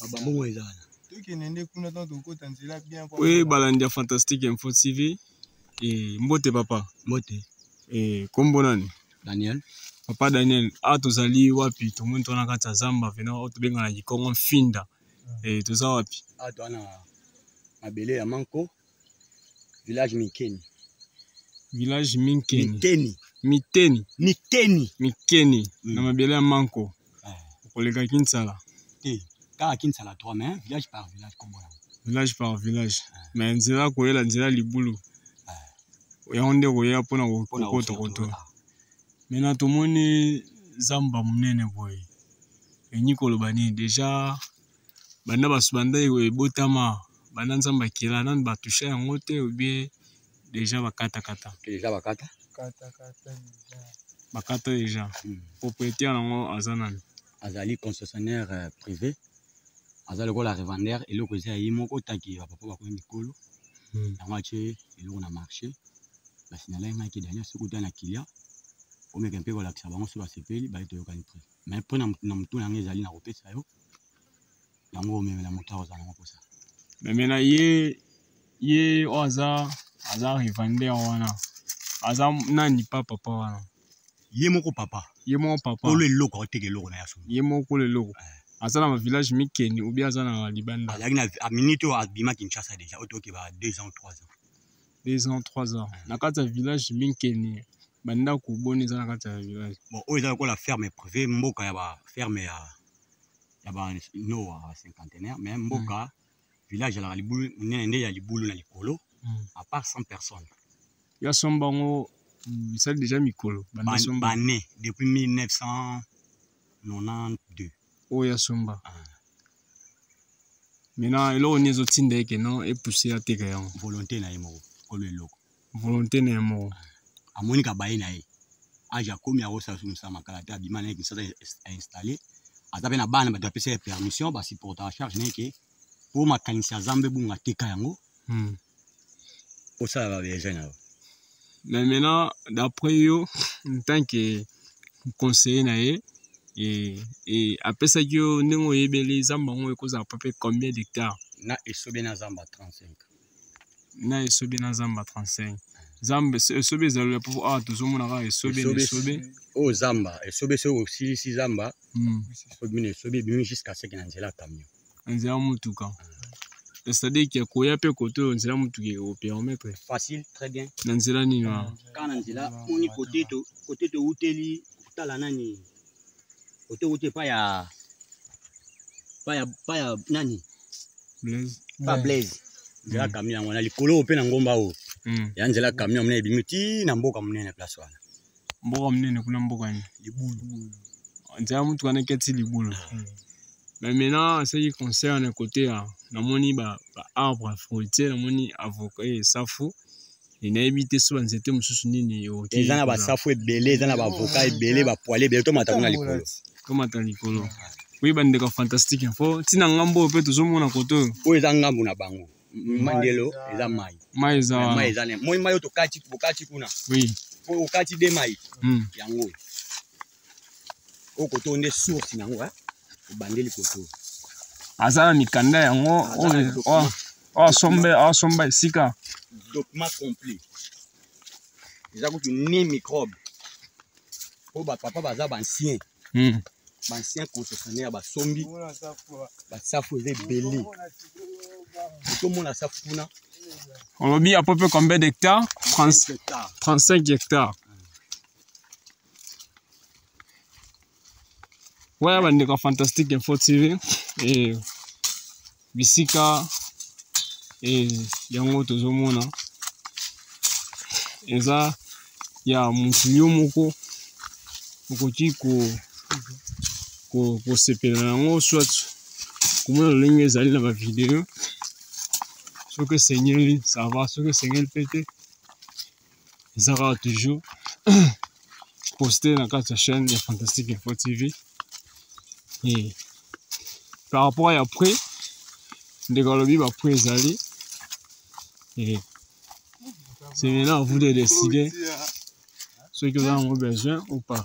bambongo eza wana tokende nde kuna ntango tokokota nzela bien oye balandi ya fantastique info tv e, mbote papa mbote e, kombo nani daniel papa daniel awa tozali wapi tomoni twana kati ya zamba vena oyo tobengana kikongo mfinda e, toza wapi awa twana mabele ya manko village mikeni village minkeni miteni miteni mikeni mikeni Mm. na mabele ya manko Eh, okoleka kinsala te kaka kinsala 3 mais village par village kombo yango village par village mais nzela ya koyela nzela ya libulu yango nde koya mpona Mpo na kokota offerture, koto ah. mena tomoni zamba monene boye elingi koloba nini deja banda basu banda ebotama banda nzambe akela nanu batusha yango te obie deja bakatakata deja bakata bakata deja hmm. propriétaire yango aza nani azali concessionnaire euh, privé aza lokola revendeur eloko eza ya ye moko taki bapapa bakomi mikolo hmm. yango atye eloko na marché basinalaki ngai ke daniel soki ota na kilia omeka mpe kolakisa bango soki basepeli baye toyokani prix mais mpo na motu na ngai ezali na kopesa yo yango omemela moto awa ozala yango mposa memela ye ye oyo aza aza revander wana aza nani pa papa wana ye moko papa ye moko papa kolo eloko akoteka eloko na ya solo ye moko kolo eloko eh. aza na bavillage mikeni obi aza na libanda azalaki na minute oyo abima kinshasa déjà oyo tokeba 2 ans 3 ans 2 ans 3 ans eh. na kati ya village mikeni bandako boni eza na kati ya village bon oyo eza lokola ferme privé mboka ya baferme ya ya ba noa ba cinquantenaire mais mboka mm. village alaka libulu monene nde ya libulu na likolo mm. à part 100 personnes ya somba yango esali déjà mikolo bane depuis 1992 oyo ya somba ah. maintenant eloko nini ezotinda ye ke non epousse ateka yango volonté na ye moko kolo eloko volonté na ye moko amoni kabaye na ye age akomi akosala so mosala makala te abima na ye kinsasa ainstalle aza mpe na bana bato apesa ye permission basupportaka charge na ye ke mpo makanisi ya zambe ebunga teka yango hmm. osala babeja na yo mais maintenant d'après yo en tant que conseiller na ye e, e, apesaki yo ndenge oyebeli zamba yango ekozala pape combien d'hectare na esobe na zamba 35 na esobe na zamba 35 zamba esobe ezali ya popo awa tozomona kaka esobe na esobe oyo zamba esobe soki osilisi zamba hmm. obino esobe ebimi jusqu'à seke na nzela ya camion na nzela ya motuka ah. c'est-à-dire ke koya mpe kote oyo nzela motuka ekopermettre facile très bien na nzela nini wana kaka na nzela moni kote towuteli kotala nani kote wuti epai ya paya paya nani blaise pa blaise nzela mm. camion yango na likolo oyo mpe na ngomba oyo mm. ya nzela camion mine ebimi ti na mboka monene place wana mboka monene kuna mboka nini libulu nzela motuka wana eketi libulu ah. mm. mais maintenant ce qui concerne côté ya namoni ba, ba arbre fruitier namoni avocat eh, safu e nayebi te so banzete mosusu nini okoki eza na basafu ebele eza na bavoka ebele bapoile ebele tomata kuna likolo tomata likolo oyo bandeko fantastique fo ntina ngambo oyo mpe tozomona kote oyo oyo eza ngambo na bango mandelo eza mai mai eza mai eza moi mai oyo tokati bokati kuna okati de mai hmm. yango oyo koto oyo nde source na yango obandeli koto aza na mikanda yango oyo asomba oh, asomba oh, esika document complet eza kutu ni microbe mpo bapapa baza bancien hmm. bancien concessionnaire basombi basafu eza ebele otomona safu kuna olobi à peu près combien d'hectares 35 hectares waya bandeko ya fantastique info tv e, bisika e, yango tozomona eza ya motu yo moko okoki kosepela na yango soit komona lolenge ezali na bavideo soki esengeli sava soki esengeli mpe te eza kaka toujours poste na kati ya chaîne ya fantastique info tv e par rapport ya prix ndeko alobi baprix ezali e c'est maintenant à vous de décider soki oza yango besoin ou pas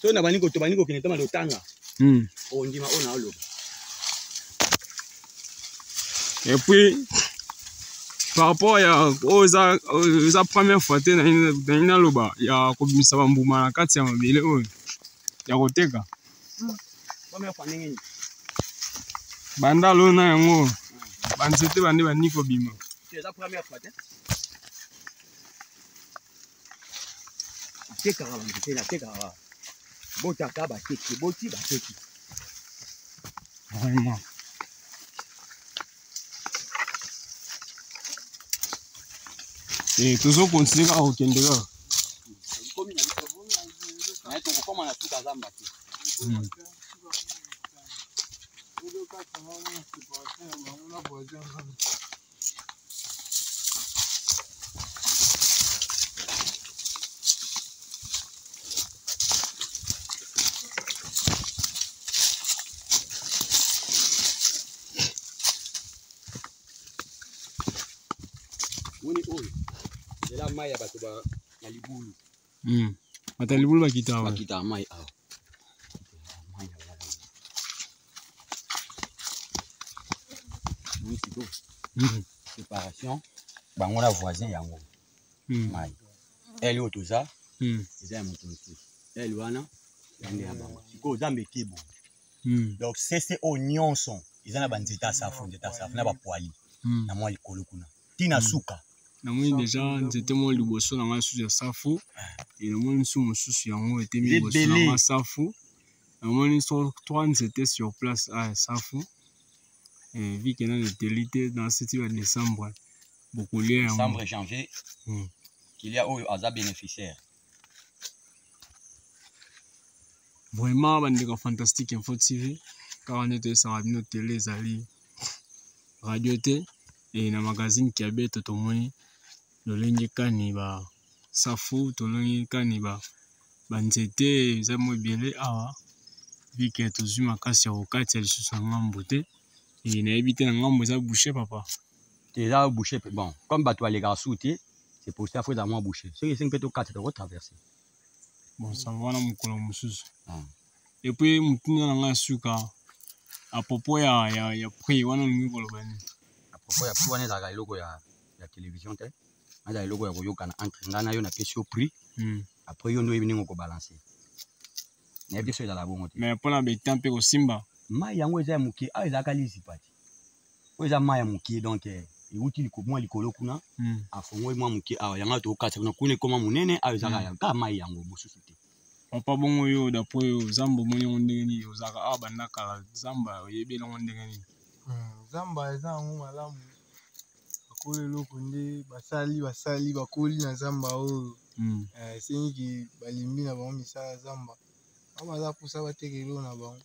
soki nabandi tobandi kokende ntama lotanga hmm. ondima oyo naoloba epuis par rapport ya oyo eza première fois te nalingi naloba ya kobimisa bambuma na kati ya mabele oyo ya koteka hmm. banda lo na yango banzete bande bandi kobima tekaka banzete natekaka botaka bateki boti bateki vraiment eh, tozo kontinue kaka kokende kaka tokokoma na tuka zamba te hmm. moni oyo eza mai ya bato na libulu Mm. Mata libulu bakita awa. Bakita mai awa. Oui, c'est tout. Mm. Préparation. Bango na voisin yango. Mm. Mai. Elle oyo toza. Mm. Eza ya moto mosusu. Elle wana yande ya bango. Sikoyo Zambe kibo. Mm. Donc sese oyo nyonso eza na banzete ya safu, nzete ya safu na bapoali mm. na mwa likolo kuna. ti na suka namoni deja nzete moko liboso na ngai susu ya safu e namoni nsu mosusu yango etemi liboso na ngai safu namoni so trois nzete sur place a ah, safu e, vike nani eteli te na seti ya décembre bokolia yango janvier hmm. kilia oyo aza bénéficiaire vraiment bandeko fantastique info tv kaka nde toyesaka bino tele ezali radio te e na magazine kiabeto tomoni lolenge kani ba safu tolongi kani ba banzete eza mwa ebele awa vike tozwi makasi ya kokatisa lisusu na ngambo te e nayebi te na ngambo eza bouche papa eza bouche mpe bon comme bato balekaka su te c'est possible afo eza mwa bouche soki esengi mpe tokata toko traverse bon sango wana mokolo mosusu ah. epuis motuna na ngai ya suka apropos ya, ya, ya prix wana olingi koloba nini apropos ya prix wana ezalaka eloko ya, ya télévision te azala eloko ya koyokana entre ngai na yo napesi yo prix hmm. après yo nde oyebi ndenge okobalanse nayebi te so ezala bongo te mais mpo na betan mpe kosimba mai yango eza ya moke awa ezalaka lizipati oyo eza mai ya moke donc eh, ewuti liko, mwa likolo kuna mm. afongoli mwa moke awa yango ayo tokokatisa kuna kuna ekoma monene ayo ezaka mm. kaka mai yango mosusu te papa bongo yo dapo oyo zamba omoni yango ndenge nini ozalaka awa banda kala zamba oyebi elango ndenge nini hmm, zamba eza yango malamu bakoli eloko nde basali basali bakoli na zamba oyo hmm. eh, esengi balimbi na bango misala zamba awa baza mposa bateka eloko na bango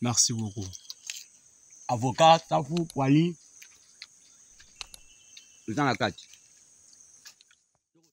Merci beaucoup. Avocat, Tafu, Wali, eza na kati.